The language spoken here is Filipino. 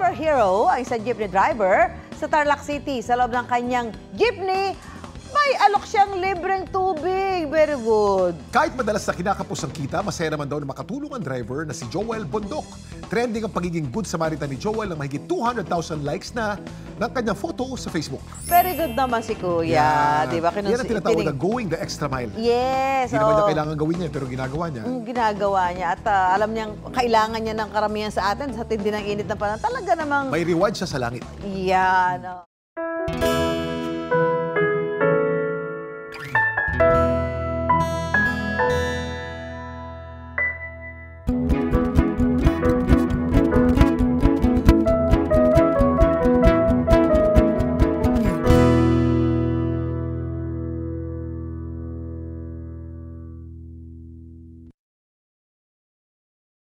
superhero ang isang jeepney driver sa Tarlac City. Sa loob ng kanyang jeepney, may alok siyang libreng tubig. Very good. Kahit madalas na kinakapos ang kita, masaya naman daw na makatulong ang driver na si Joel Bondok. Trending ang pagiging good Samaritan ni Joel ng mahigit 200,000 likes na ng kanyang photo sa Facebook. Very good naman si Kuya. Di ba? Yan ang tinatawag na going the extra mile. Yes. Hindi naman niya kailangan gawin niya, pero ginagawa niya. Ang ginagawa niya at ah, alam niyang kailangan niya ng karamihan sa atin sa tindi ng init ng panahon. Talaga namang May reward siya sa langit. yan. oh.